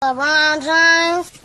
LeBron James.